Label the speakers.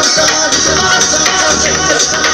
Speaker 1: I'm come on, come on, come.